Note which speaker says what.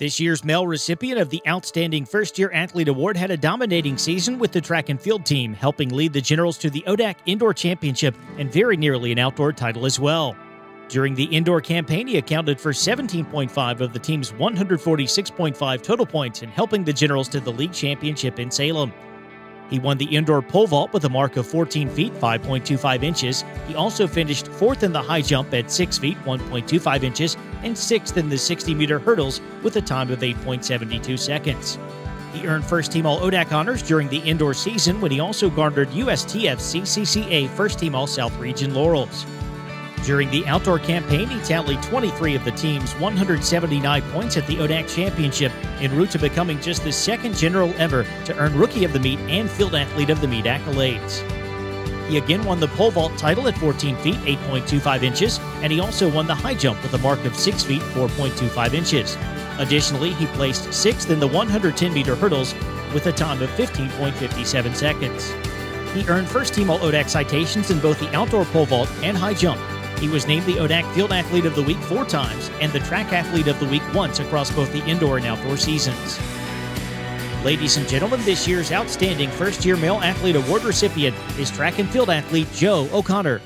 Speaker 1: This year's male recipient of the Outstanding First Year Athlete Award had a dominating season with the track and field team, helping lead the Generals to the ODAC Indoor Championship and very nearly an outdoor title as well. During the indoor campaign, he accounted for 17.5 of the team's 146.5 total points in helping the Generals to the league championship in Salem. He won the indoor pole vault with a mark of 14 feet 5.25 inches. He also finished fourth in the high jump at 6 feet 1.25 inches and sixth in the 60 meter hurdles with a time of 8.72 seconds. He earned first team All ODAC honors during the indoor season when he also garnered USTFCCCA first team All South Region laurels. During the outdoor campaign, he tallied 23 of the team's 179 points at the ODAC Championship, en route to becoming just the second general ever to earn Rookie of the Meet and Field Athlete of the Meet accolades. He again won the pole vault title at 14 feet 8.25 inches, and he also won the high jump with a mark of 6 feet 4.25 inches. Additionally, he placed sixth in the 110 meter hurdles with a time of 15.57 seconds. He earned first team All ODAC citations in both the outdoor pole vault and high jump, he was named the ODAC Field Athlete of the Week four times and the Track Athlete of the Week once across both the indoor and outdoor seasons. Ladies and gentlemen, this year's outstanding first year male athlete award recipient is track and field athlete Joe O'Conner.